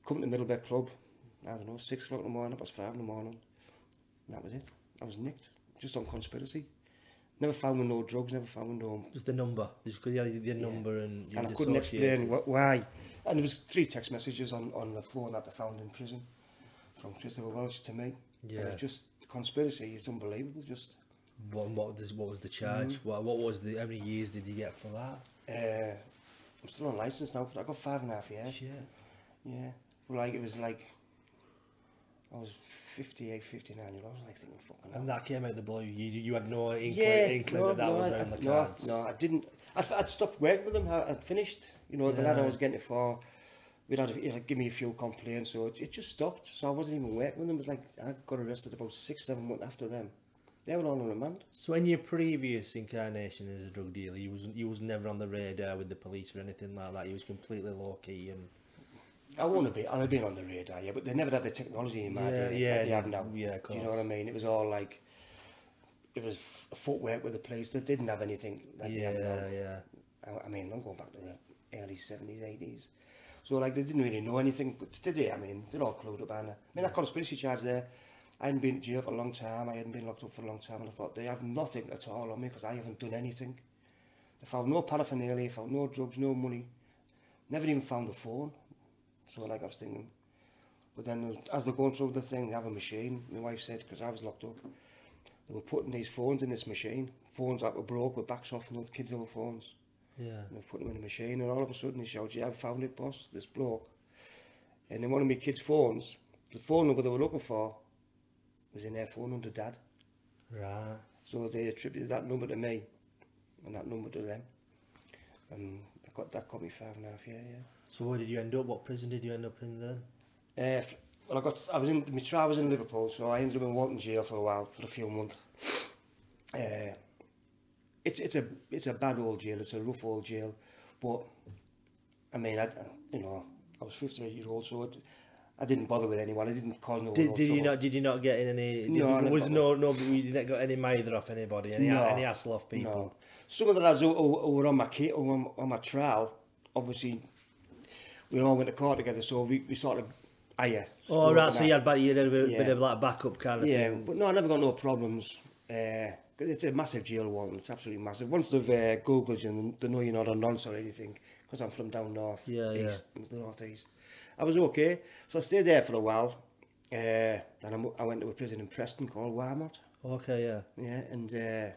Come to Middlebeck Club, I don't know, six o'clock in the morning, past five in the morning. That was it. I was nicked, just on conspiracy. Never found with no drugs, never found with no Just the number. Just because you had your number and you and I couldn't explain wh- why. And there was three text messages on, on the phone that they found in prison from Christopher Welsh to me. And Yeah. it was just conspiracy is unbelievable. Just What, what, was, what was the charge? Mm. What, what was the, how many years did you get for that? uh, I'm still on license now, but I got five and a half years. Yeah. Yeah, like it was like I was 58, 59 years old. I was like thinking, fucking. hell. And that came out of the blue. You, you had no inkling, yeah, inkling no, that that no, was I, around the cards. no, I didn't. I'd, I'd stopped working with them. I- I'd finished. You know, the lad I was getting it for, we'd had, he'd give me a few complaints, so it, it just stopped. So I wasn't even working with them. It was like I got arrested about six, seven months after them. They were all on remand. So in your previous incarnation as a drug dealer, you was you was never on the radar with the police or anything like that. You was completely low key and I want to be, I'd have been on the radar, yeah, but they never had the technology in my Yeah, day yeah, that they have now. yeah, of Do you know what I mean? It was all like, it was footwork with the police. They didn't have anything like yeah, yeah. I, I mean, I'm going back to the early 70s, 80s. So, like, they didn't really know anything. But today, I mean, they're all clued up, and I mean, that conspiracy charge there, I hadn't been to jail for a long time. I hadn't been locked up for a long time, and I thought, they have nothing at all on me because I haven't done anything. They found no paraphernalia, found no drugs, no money. Never even found the phone. So, like, I was thinking, but then as they're going through the thing, they have a machine. My wife said, because I was locked up, they were putting these phones in this machine. Phones that were broke with backs off, and the kids' old phones. Yeah. And they put them in a machine, and all of a sudden he shouts, yeah, I've found it, boss, this bloke. And then one of my kids' phones, the phone number they were looking for was in their phone under dad. Right. So they attributed that number to me and that number to them. And I got that got me five and a half year, yeah. So where did you end up? What prison did you end up in then? Uh, well, I got, I was in, my trial was in Liverpool, so I ended up in Walton Jail for a while, for a few months. Uh, it's, it's a, it's a bad old jail, it's a rough old jail, but, I mean, I, you know, I was 58 years old, so it, I didn't bother with anyone. I didn't cause no. Did, no did trouble. you not? Did you not get in any? Did, no, you, was no no. You didn't get any mither off anybody. Any no, any hassle off people. No. Some of the lads who, who, who were on my kit, who were on, on my trial, obviously we all went to court together, so we, we sort of ah yeah. Oh, right, so you had, you had a bit, yeah. bit of like a backup kind of yeah, thing. Yeah, but no, I never got no problems. Uh, it's a massive jail one, it's absolutely massive. Once they've uh, Googled you and they know you're not a nonce or anything, because I'm from down north, yeah, east, yeah. the northeast. I was okay, so I stayed there for a while. Uh, then I, I went to a prison in Preston called Warmot. Okay, yeah. Yeah, and uh,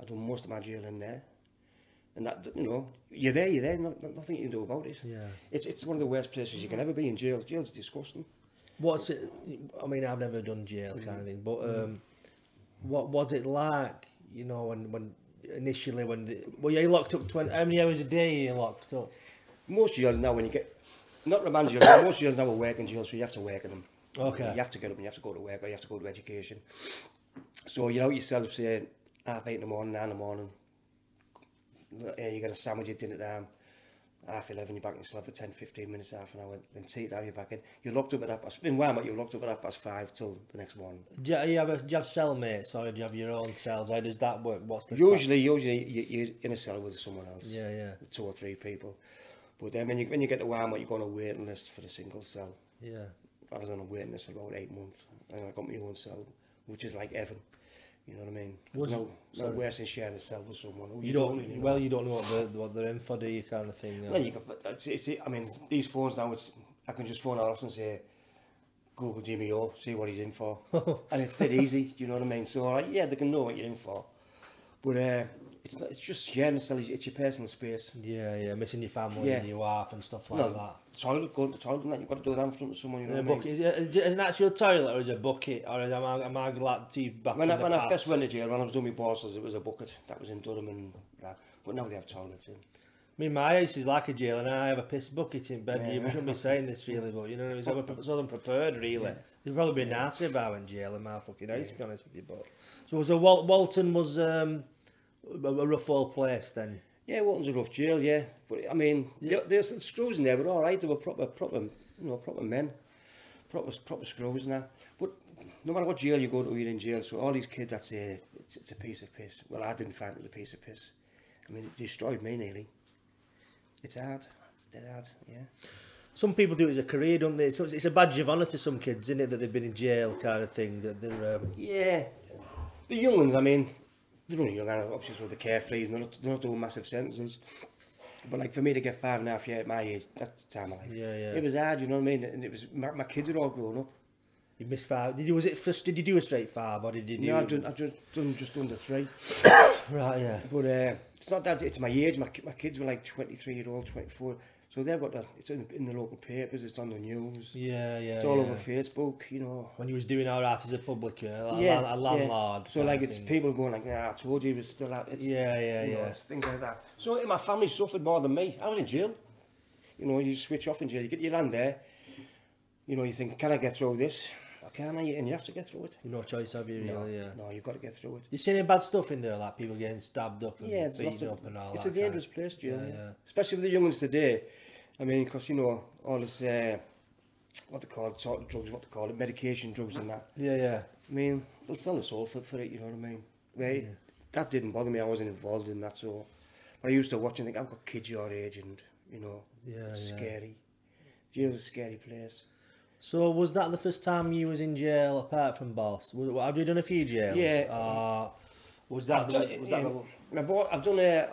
I done most of my jail in there. And that, you know, you're there, you're there, no, no- nothing you can do about it. Yeah. It's, it's one of the worst places you can ever be in jail. Jail's disgusting. What's it? I mean, I've never done jail kind of thing, but um, what was it like? You know, when when initially when the, well, you locked up twenty. How many hours a day you locked up? Most jails now, when you get, not remand jails, most jails now are working jails, so you have to work in them. Okay. You have to get up and you have to go to work or you have to go to education. So you're out yourself, say, half eight in the morning, nine in the morning. Yeah, you get a sandwich at dinner time. Um, half eleven, you're back in cell for 10, 15 minutes, half an hour. Then tea time, you're back in. You're locked up at half past, in Wymott, you're locked up at half past five till the next morning. Do you, you have a, do you have cellmates or do you have your own cells? How does that work? What's the Usually, usually you, you're in a cell with someone else. Yeah, yeah. Two or three people. But then when you when you get to Wymott, you go on a waiting list for a single cell. Yeah. I was on a waiting list for about eight months, and I got my own cell, which is like heaven. You know what I mean? Was, no, no worse than sharing a cell with someone. Who you, you don't, don't really well, you don't know what they're, what they're in for, do you, kind of thing? Uh, well, you can, it's, it's, I mean, these phones now, it's, I can just phone Alice and say, Google Jimmy O, see what he's in for. and it's dead easy, do you know what I mean? So, like, yeah, they can know what you're in for. But uh, it's not, it's just yeah, nostalgia. It's your personal space. Yeah, yeah, missing your family yeah. and your wife and stuff like no, that. Toilet, going to toilet, and you've got to do that in front of someone. You know, yeah, what I mean? is, it, is it an actual toilet or is it a bucket or is am I am I glad to back when in I, the When past? I first went to jail, when I was doing my bosses, it was a bucket that was in Durham and that. But now they have toilets in. I mean, my house is like a jail and I have a piss bucket in bed. Yeah. You shouldn't be saying this, really, but you know what I mean? It's all unprepared, really. Yeah. You'd probably be yeah. nasty about in jail in my fucking house, yeah. to be honest with you. But... So, so Wal Walton was... Um, a, a rough old place then. Yeah, Walton's a rough jail, yeah. But I mean, Yeah. there's some screws in there, but all right, they were proper, proper, you know, proper men, proper, proper screws that. But no matter what jail you go to, you're in jail. So all these kids that say it's, it's a piece of piss. Well, I didn't find it was a piece of piss. I mean, it destroyed me nearly. It's hard. It's dead hard. Yeah. Some people do it as a career, don't they? So it's, it's a badge of honour to some kids, isn't it, that they've been in jail kind of thing. That they're um, Yeah. The young ones, I mean, they're only young, and obviously so the carefree, they're not, they're not doing massive sentences. But like for me to get five and a half year at my age, that's the time of life. Yeah, yeah. It was hard, you know what I mean? And it was, my, my kids are all grown up. You missed five. Did you, was it first, did you do a straight five or did you do... No, I've done, I've done, done just under three. right, yeah. But uh, it's not that, it's my age. My, my kids were like 23 year old, 24. So they've got that. It's in, in the local papers. It's on the news. Yeah, yeah. it's all yeah. over Facebook. You know. When you was doing all right as a public, uh, a, Yeah, land- a landlord. So like it's thing. people going like, nah, I told you he was still out. It's, Yeah, yeah, know, yeah. it's things like that. So my family suffered more than me. I was in jail. You know, you switch off in jail. You get your land there. You know, you think, can I get through this? I can, and you and you have to get through it. You no choice, have you? Really? no, Yeah. no, you've got to get through it. You seen any bad stuff in there, like people getting stabbed up and Yeah, it's, beaten of, up and all it's that? a dangerous place, jail. Yeah, yeah. yeah. Especially with the young ones today. I mean, because, you know, all this, uh, what they call it, sort of drugs, what they call it, medication drugs and that. Yeah, yeah. I mean, they'll sell us all for, for it, you know what I mean? Well, Yeah. That didn't bother me, I wasn't involved in that, so... But I used to watch and think, I've got kids your age and, you know, Yeah, it's yeah. scary. Jail's a scary place. So was that the first time you was in jail apart from Boss? Have you done a few jails? Yeah. Uh, was that I've the, done, was, that the, my boy, I've done a,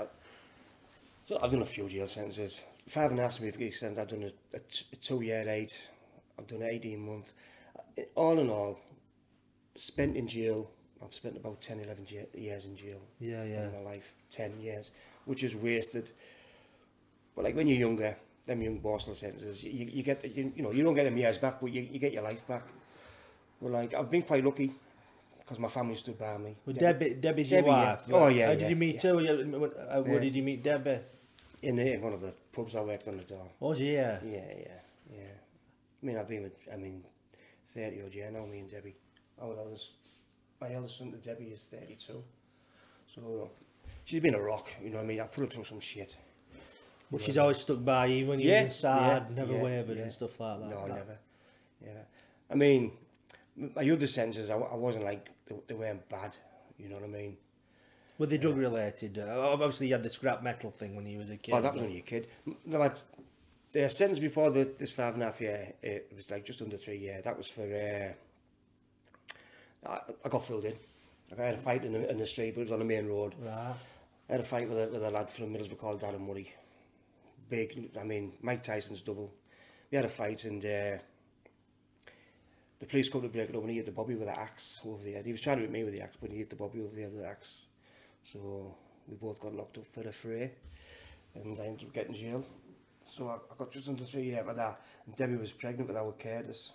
so I've done a few jail sentences. Five and a half significant sentence. I've done a two year eight. I've done 18 month. All in all, spent in jail. I've spent about 10, 11 years in jail yeah, yeah. in my life. 10 years, which is wasted. But like when you're younger, them young Borstal sentences, you, you get, you, you know, you don't get them years back, but you, you get your life back. But like, I've been quite lucky because my family stood by me. Well, Yeah. Debbie, Debbie's Debbie, your yeah. wife. Oh, yeah, How did you meet yeah. her? Uh, Where did you meet Debbie? In, in one of the pubs I worked on the door. Oh, yeah. Yeah, yeah, yeah. I mean, I've been with, I mean, 30 odd year now, me and Debbie. Our eldest, my eldest son Debbie is 32. So, she's been a rock, you know what I mean? I put her through some shit. But she's always stuck by you when you Yeah, inside, yeah, never yeah, wavered yeah. and stuff like that. No, That- never. Yeah. I mean, my other senses, I, I wasn't like, they, they weren't bad, you know what I mean? Were they drug related? Uh, obviously, you had the scrap metal thing when you was a kid. Well, that was when you a kid. No, I'd, the sentence before the, this five and a half year, it was like just under three year. That was for. Uh, I, I got filled in. Like I had a fight in the, in the street, but it was on the main road. Right. I had a fight with a, with a lad from Middlesbrough called Darren Murray. Big, I mean, Mike Tyson's double. We had a fight and uh, the police come to break it up and he hit the Bobby with an axe over the head. He was trying to hit me with the axe, but he hit the Bobby over the head with the axe. So we both got locked up for the fray and I ended up getting jail. So I, I got just under three years for that. And Debbie was pregnant with our Curtis.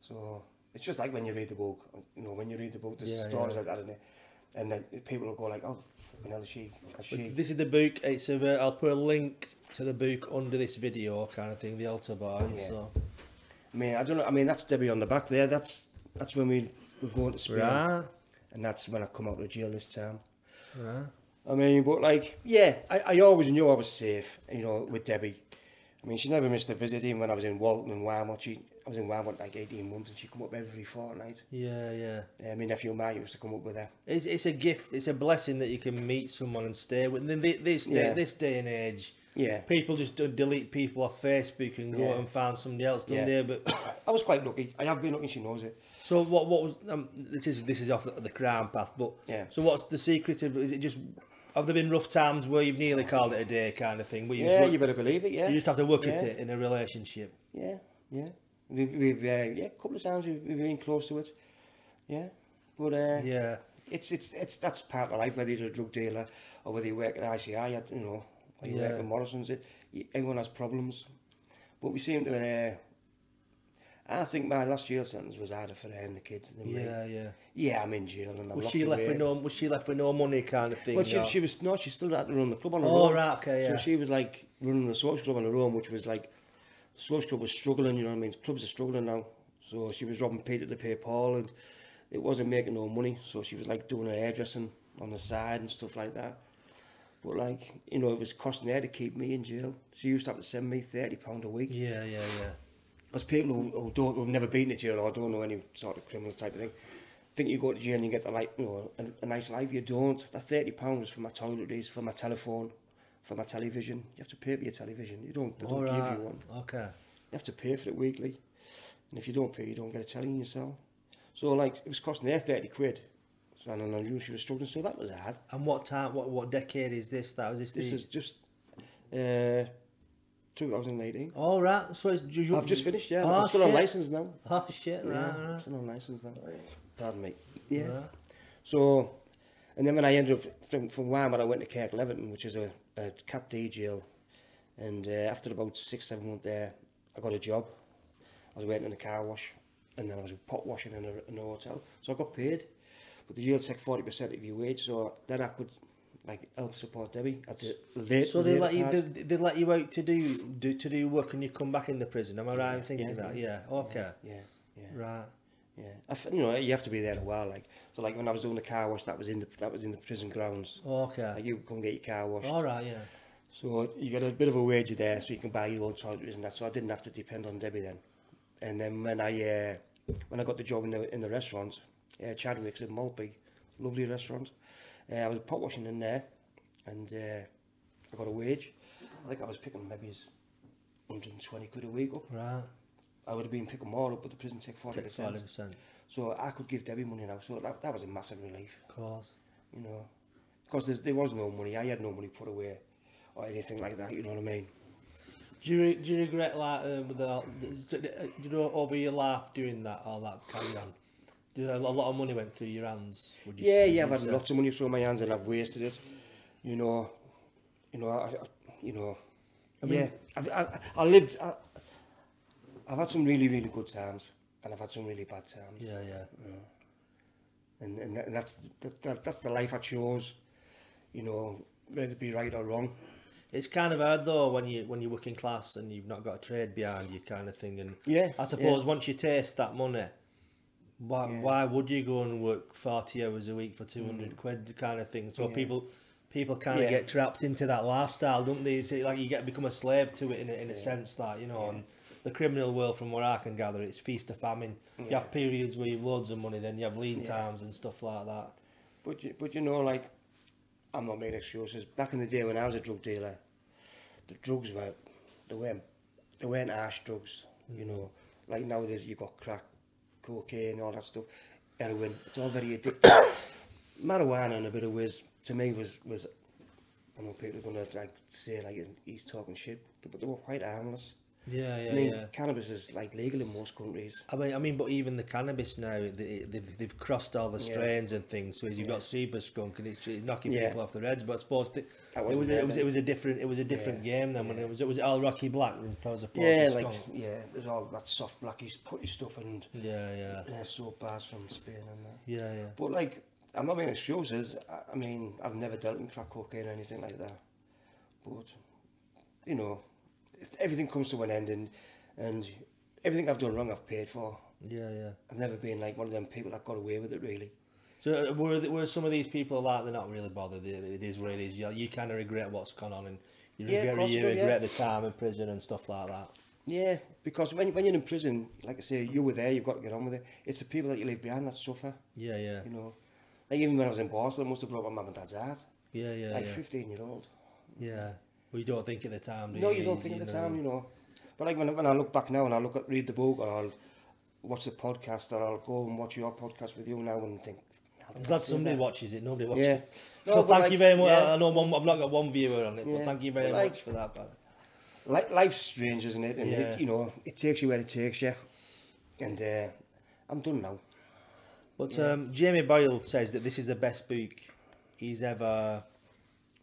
So it's just like when you read the book, you know, when you read the book, there's Yeah, stories yeah. like that in it. And then people will go like, oh, fucking hell, is she, is she? this is the book. It's a, I'll put a link to the book under this video, kind of thing. The altar boy. Yeah. So I mean, I don't know, I mean, that's Debbie on the back there. That's that's when we were going to Spain. right, And that's when I come out of jail this time. right. I mean, but like, yeah, I, I always knew I was safe, you know, with Debbie. I mean, she never missed a visit, even when I was in Walton and Wymott. She, I was in Wymott like 18 months and she'd come up every fortnight. Yeah, yeah. Uh, my nephew Matt used to come up with her. It's it's a gift. It's a blessing that you can meet someone and stay with. Thi- this day, Yeah. this day and age, Yeah. people just delete people off Facebook and go Yeah. and find somebody else, don't Yeah. they? But I was quite lucky. I have been lucky. She knows it. So what what was um, this is this is off the, the crown path, but yeah. So what's the secret of is it just have there been rough times where you've nearly called it a day kind of thing? Where you yeah, just, you better believe it. Yeah, you just have to work yeah. at it in a relationship. Yeah, yeah. We've we've uh, yeah, a couple of times we've, we've been close to it. Yeah, but uh, yeah, it's it's it's that's part of life whether you're a drug dealer or whether you work at ICI, you know, or you yeah. work at Morrison's. It, everyone has problems, but we seem to. Uh, I think my last jail sentence was harder for her and the kids than me. yeah, yeah. Yeah, I'm in jail and I'm Was she left away. with no? Was she left with no money kind of thing? Well, she, or- she was no, she still had to run the club on her Oh, own. right, okay, yeah. So she was like running the social club on her own, which was like the social club was struggling. You know what I mean? Clubs are struggling now, so she was robbing Peter to pay Paul, and it wasn't making no money. So she was like doing her hairdressing on the side and stuff like that. But like you know, it was costing her to keep me in jail. She used to have to send me thirty pound a week. Yeah, yeah, yeah. As people who, who don't, who've never been to jail or don't know any sort of criminal type of thing, think you go to jail and you get a like, you know, a, a nice life. You don't. That thirty pounds for my toiletries, for my telephone, for my television. You have to pay for your television. You don't. They don't give you one. Okay. You have to pay for it weekly, and if you don't pay, you don't get a telly in your cell. So like, it was costing her thirty quid. So I knew she was struggling. So that was hard. And what time? What what decade is this? That was this. This the, is just. Uh, 2018. Oh, right. So it's, you, I've just finished, yeah. Oh, I'm still shit. on license now. Oh, shit, right, yeah, right. still on license now. Oh, Pardon me. Yeah. Right. So, and then when I ended up from, from Weimar, I went to Kirk Leverton, which is a, a cap D jail. And uh, after about six, seven months there, I got a job. I was waiting in a car wash, and then I was pot washing in a, in a hotel. So I got paid. But the jail take 40% of your wage, so then I could like help support Debbie. I just late, so they let you they, they let you out to do, do to do work and you come back in the prison. Am I right in thinking yeah, that? Yeah. yeah. Okay. Yeah. Yeah. Right. Yeah, I th- you know you have to be there a while. Like so, like when I was doing the car wash, that was in the that was in the prison grounds. Okay. Like you come get your car washed. All right, yeah. So you get a bit of a wage there, so you can buy your own toiletries and that. So I didn't have to depend on Debbie then. And then when I uh, when I got the job in the in the restaurant, uh, Chadwick's in Maltby, lovely restaurant. Uh, I was pot washing in there, and uh, I got a wage. I think I was picking maybe as 120 quid a week up. Right. I would have been picking more up, but the prison take 40%. Take forty percent. So I could give Debbie money now. So that, that was a massive relief, Of course. you know. Because there was no money. I had no money put away or anything like that, you know what I mean? Do you, do you regret like um, the, the you know over your life doing that all that carry on? Do you know, a lot of money went through your hands? Would you Yeah, say- yeah, I've had say? lots of money through my hands and I've wasted it. You know, you know, I, I you know, I mean- yeah, I've, I, I lived, I, I've had some really, really good times and I've had some really bad times. Yeah, yeah. And, and, that- and that's, that, that, that's the life I chose, you know, whether it be right or wrong. It's kind of hard though when you when you work in class and you've not got a trade behind you, kind of thing. And Yeah, I suppose once you taste that money, why Yeah. why would you go and work forty hours a week for two hundred quid, kind of thing? So Mm. Yeah. people people kind of Yeah. get trapped into that lifestyle, don't they? It's like you get become a slave to it in a, in a sense that you know. And the criminal world, from what I can gather, it's feast or famine. You have periods where you've loads of money, then you have lean times and stuff like that. But you, but you know, like, I'm not making excuses. Back in the day when I was a drug dealer, the drugs were, they weren't, they weren't harsh drugs, you know. Like nowadays you've got crack, cocaine, all that stuff, heroin. It's all very addictive. Marijuana and a bit of whiz, to me, was, was I know people are going to like, say, like, he's talking shit, but they were quite harmless. Yeah, yeah, I mean, yeah. cannabis is like legal in most countries. I mean, I mean, but even the cannabis now, they, they've, they've crossed all the Yeah. strains and things. So you've Yeah. got super skunk and it's, it's knocking Yeah. people off their heads. But I suppose the, it wasn't there it was it was a different it was a different game then when it was it was all Rocky Black as opposed Yeah, to like skunk. yeah, there's all that soft blackies, putty stuff and Yeah, yeah, uh, soap bars from Spain and that. yeah, yeah. But like, I'm not being excuses. I, I mean, I've never dealt in crack cocaine or anything like that. But you know, everything comes to an end, and and everything I've done wrong, I've paid for. Yeah, yeah. I've never been like one of them people that got away with it. Really. So uh, were the- were some of these people like they're not really bothered? It, it is really. You, you kind of regret what's gone on, and you Yeah, regret you do, yeah. the time in prison and stuff like that. Yeah, because when when you're in prison, like I say, you were there. You've got to get on with it. It's the people that you leave behind that suffer. Yeah, yeah, You know, like even when I was in Borstal, I must have broke my mum and dad's heart. yeah, yeah, like yeah. 15 year old. yeah. Well, you don't think at the time, do No, you, you don't think you at the know. time, you know. But like when, when I look back now and I look at, read the book or I'll watch the podcast or I'll go and watch your podcast with you now and think, I'm glad somebody that. watches it. Nobody watches yeah. it. So thank like, you very much. Yeah. I know one, I've not got one viewer on it, yeah. but thank you very like, much for that. But like life's strange, isn't it? And yeah. it, you know, it takes you where it takes you. And uh, I'm done now. But yeah. um, Jamie Boyle says that this is the best book he's ever.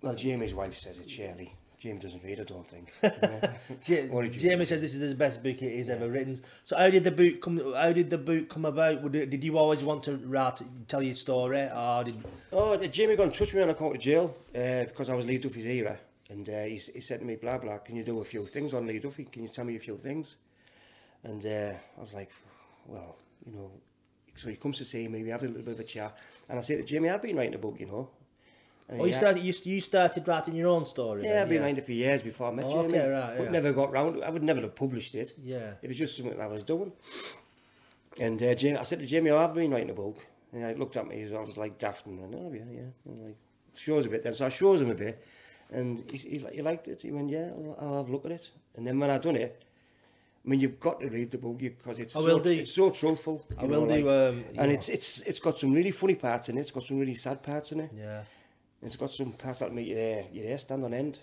Well, Jamie's wife says it, Shirley. Jamie doesn't read, I don't think. Yeah. Ja- What did you Jamie says this is the best book he's ever written. So how did the book come? How did the book come about? Did you always want to write, tell your story, or did? Oh, Jamie got in touch with me when I come to jail uh, because I was Lee Duffy's era. And uh, he, he said to me, blah, blah, can you do a few things on Lee Duffy? Can you tell me a few things? And uh, I was like, well, you know, so he comes to see me, we have a little bit of a chat. And I said to Jamie, I've been writing a book, you know. Oh, you started. You, you started writing your own story. Yeah, I've been writing it for years before I met Oh, Jamie. okay, right, But yeah. never got round. I would never have published it. Yeah. It was just something that I was doing. And uh, Jamie, I said to Jamie, oh, I've been writing a book. And he looked at me, he was, I was like daft and went, oh yeah, yeah. And like, shows a bit then. So I shows him a bit. And he, he, he liked it. He went, yeah, I'll, I'll have a look at it. And then when I done it, I mean, you've got to read the book because it's I so, do. it's so truthful. I will know, do. like- Um, and know, it's it's it's got some really funny parts in it. It's got some really sad parts in it. yeah. It's got some pass that make you there, you there, stand on end.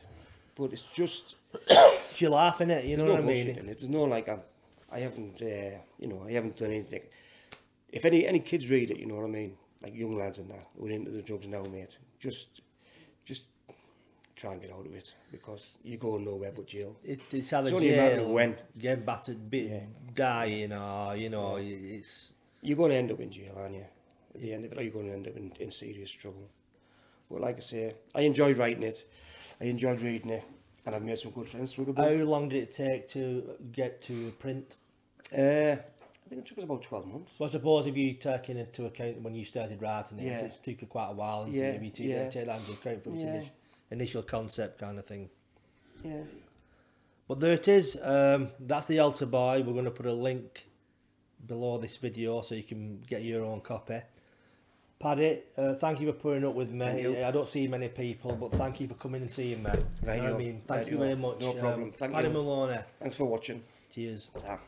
But it's just If you laugh in it, you know there's what I mean. it. There's no like I'm, I haven't, uh, you know, I haven't done anything. If any any kids read it, you know what I mean, like young lads and that, who are into the drugs now, mate, just, just try and get out of it because you go nowhere but jail. It, it's either It's only a matter of when. get battered, bit, Yeah. dying, or you know, it's. You're going to end up in jail, aren't you? At the end of it, or you're going to end up in, in serious trouble. But like I say, I enjoyed writing it, I enjoyed reading it, and I've made some good friends through the book. How long did it take to get to print? Uh, I think it took us about 12 months. Well, I suppose if you take into account when you started writing it, Yeah. it took quite a while until Yeah, you took, yeah. take that into account from its Yeah. initial, initial concept kind of thing. Yeah. But there it is. Um, that's the Altar Boy. We're going to put a link below this video so you can get your own copy. Paddy, uh, thank you for putting up with me. I don't see many people, but thank you for coming and seeing me. You know I mean, thank you rightio. very much. No problem. Um, Thank Paddy you. Moloney. Thanks for watching. Cheers. Ta.